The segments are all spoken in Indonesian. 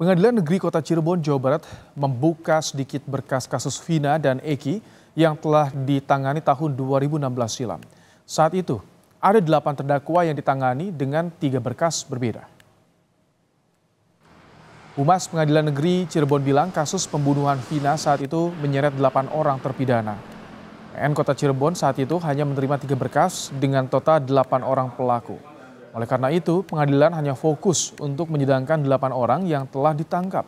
Pengadilan Negeri Kota Cirebon, Jawa Barat membuka sedikit berkas kasus Vina dan Eki yang telah ditangani tahun 2016 silam. Saat itu, ada delapan terdakwa yang ditangani dengan tiga berkas berbeda. Humas Pengadilan Negeri Cirebon bilang kasus pembunuhan Vina saat itu menyeret delapan orang terpidana. PN Kota Cirebon saat itu hanya menerima tiga berkas dengan total delapan orang pelaku. Oleh karena itu, pengadilan hanya fokus untuk menyidangkan delapan orang yang telah ditangkap.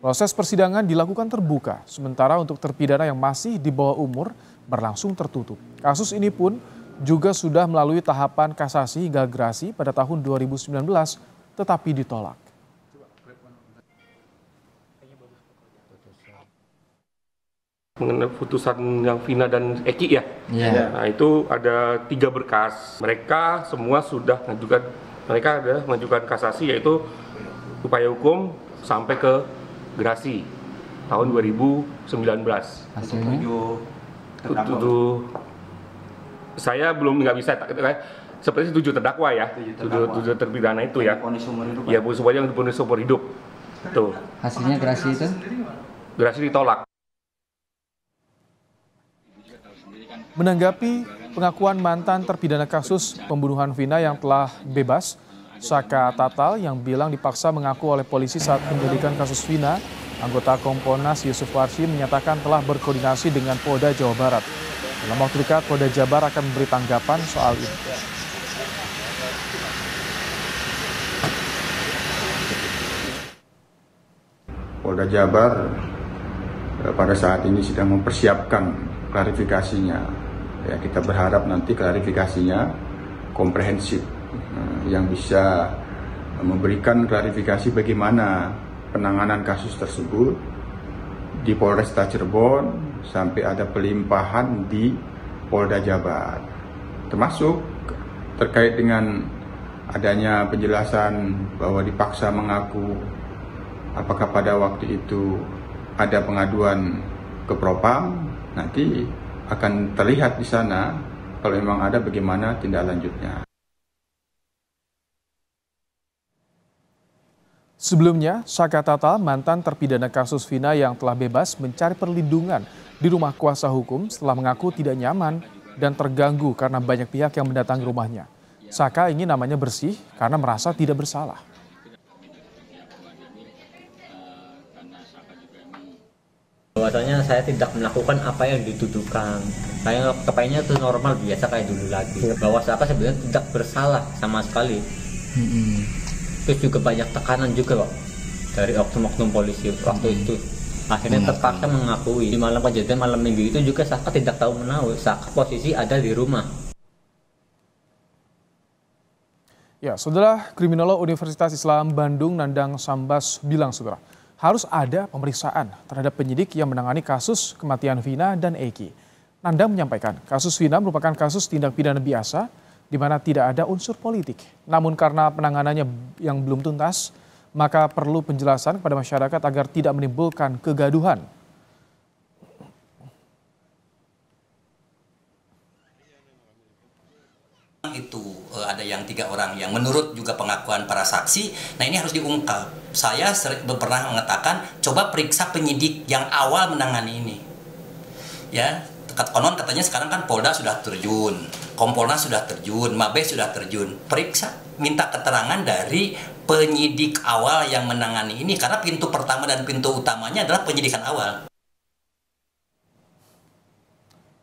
Proses persidangan dilakukan terbuka, sementara untuk terpidana yang masih di bawah umur berlangsung tertutup. Kasus ini pun juga sudah melalui tahapan kasasi hingga gerasi pada tahun 2019, tetapi ditolak. Mengenai putusan yang Vina dan Eki ya. Yeah. Nah itu ada tiga berkas. Mereka semua sudah mengajukan mereka ada mengajukan kasasi yaitu upaya hukum sampai ke gerasi tahun 2019. Hasilnya? Tujuh saya belum nggak bisa seperti tujuh terdakwa ya, tujuh, tujuh terpidana itu ya. Ya, bu semuanya yang diponis seumur hidup. Tuh. Hasilnya gerasi itu? Gerasi ditolak. Menanggapi pengakuan mantan terpidana kasus pembunuhan Vina yang telah bebas, Saka Tatal yang bilang dipaksa mengaku oleh polisi saat penyelidikan kasus Vina, anggota Komponas Yusuf Warsi menyatakan telah berkoordinasi dengan Polda Jawa Barat. Dalam waktu dekat, Polda Jabar akan memberi tanggapan soal ini. Polda Jabar eh, pada saat ini sedang mempersiapkan klarifikasinya. Ya, kita berharap nanti klarifikasinya komprehensif eh, yang bisa memberikan klarifikasi bagaimana penanganan kasus tersebut di Polresta Cirebon sampai ada pelimpahan di Polda Jabar. Termasuk terkait dengan adanya penjelasan bahwa dipaksa mengaku apakah pada waktu itu ada pengaduan ke Propam nanti akan terlihat di sana kalau memang ada bagaimana tindak lanjutnya. Sebelumnya, Saka Tata, mantan terpidana kasus Vina yang telah bebas mencari perlindungan di rumah kuasa hukum setelah mengaku tidak nyaman dan terganggu karena banyak pihak yang mendatangi rumahnya. Saka ingin namanya bersih karena merasa tidak bersalah. Bahwasanya saya tidak melakukan apa yang dituduhkan. Saya kepengennya itu normal biasa kayak dulu lagi. Bahwa saya sebenarnya tidak bersalah sama sekali. Hmm. terus juga banyak tekanan juga kok dari oknum-oknum polisi waktu hmm. itu. Akhirnya terpaksa mengakui. Di malam kejadian malam minggu itu juga Saka tidak tahu menahu Saka posisi ada di rumah. Ya, saudara kriminolog Universitas Islam Bandung Nandang Sambas bilang saudara, harus ada pemeriksaan terhadap penyidik yang menangani kasus kematian Vina dan Eki. Nanda menyampaikan, kasus Vina merupakan kasus tindak pidana biasa di mana tidak ada unsur politik. Namun karena penanganannya yang belum tuntas, maka perlu penjelasan kepada masyarakat agar tidak menimbulkan kegaduhan. itu eh, ada yang tiga orang yang menurut juga pengakuan para saksi. Nah ini harus diungkap. Saya pernah mengatakan coba periksa penyidik yang awal menangani ini. Ya konon katanya sekarang kan Polda sudah terjun Kompolnas sudah terjun Mabes sudah terjun. Periksa minta keterangan dari penyidik awal yang menangani ini karena pintu pertama dan pintu utamanya adalah penyidikan awal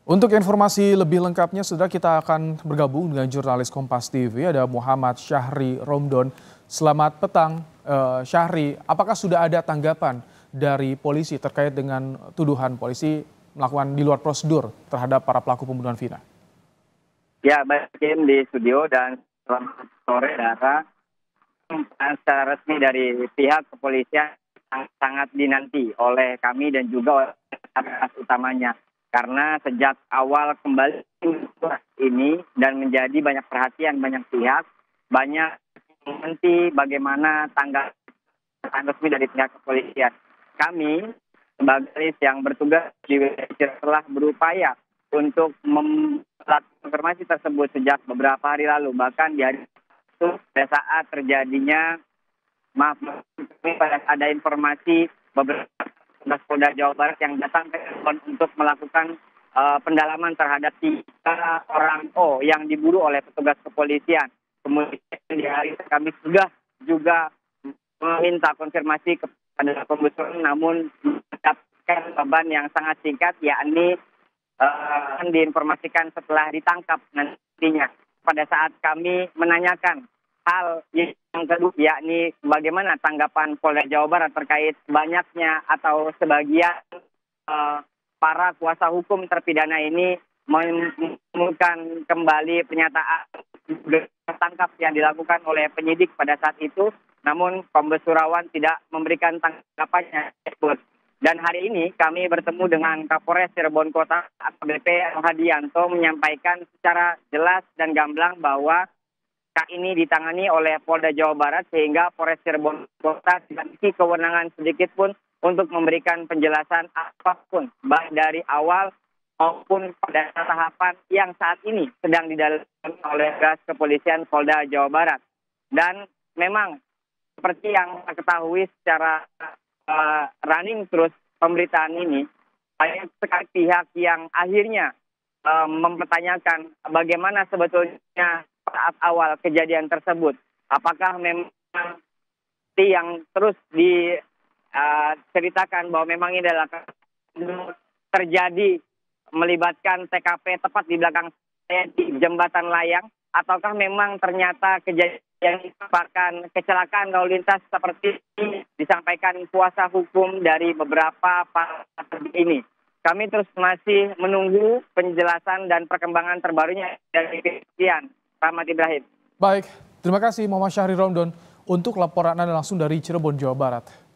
untuk informasi lebih lengkapnya, saudara kita akan bergabung dengan jurnalis Kompas TV, ada Muhammad Syahri Romdon. Selamat petang, uh, Syahri. Apakah sudah ada tanggapan dari polisi terkait dengan tuduhan polisi melakukan di luar prosedur terhadap para pelaku pembunuhan Vina? Ya, baik di studio dan selamat sore, Dara. Secara resmi dari pihak kepolisian sangat dinanti oleh kami dan juga oleh utamanya karena sejak awal kembali ini dan menjadi banyak perhatian banyak pihak, banyak nanti bagaimana tanggal resmi dari pihak kepolisian. Kami sebagai yang bertugas di telah berupaya untuk melakukan informasi tersebut sejak beberapa hari lalu, bahkan di hari itu pada saat terjadinya maaf, pada ada informasi beberapa Polda Jawa Barat yang datang ke Cirebon untuk melakukan uh, pendalaman terhadap tiga orang O yang diburu oleh petugas kepolisian. Kemudian di hari Kamis juga juga meminta konfirmasi kepada pembusuran namun mendapatkan beban yang sangat singkat yakni uh, diinformasikan setelah ditangkap nantinya. Pada saat kami menanyakan hal yang kedua yakni bagaimana tanggapan Polda Jawa Barat terkait banyaknya atau sebagian uh, para kuasa hukum terpidana ini menemukan kembali pernyataan tertangkap yang dilakukan oleh penyidik pada saat itu, namun Kombes Surawan tidak memberikan tanggapannya tersebut. Dan hari ini kami bertemu dengan Kapolres Cirebon Kota AKBP Hadianto menyampaikan secara jelas dan gamblang bahwa Kak ini ditangani oleh Polda Jawa Barat sehingga Polres Cirebon Kota tidak kewenangan sedikit pun untuk memberikan penjelasan apa pun baik dari awal maupun pada tahapan yang saat ini sedang didalami oleh gas kepolisian Polda Jawa Barat. Dan memang seperti yang kita ketahui secara uh, running terus pemberitaan ini, banyak sekali pihak yang akhirnya uh, mempertanyakan bagaimana sebetulnya saat awal kejadian tersebut. Apakah memang yang terus diceritakan uh, bahwa memang ini adalah terjadi melibatkan TKP tepat di belakang saya di jembatan layang ataukah memang ternyata kejadian merupakan kecelakaan lalu lintas seperti disampaikan kuasa hukum dari beberapa partai ini. Kami terus masih menunggu penjelasan dan perkembangan terbarunya dari kepolisian. Rahmat Ibrahim. Baik, terima kasih Muhammad Syahri Romdon untuk laporan Anda langsung dari Cirebon, Jawa Barat.